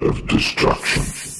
of destruction.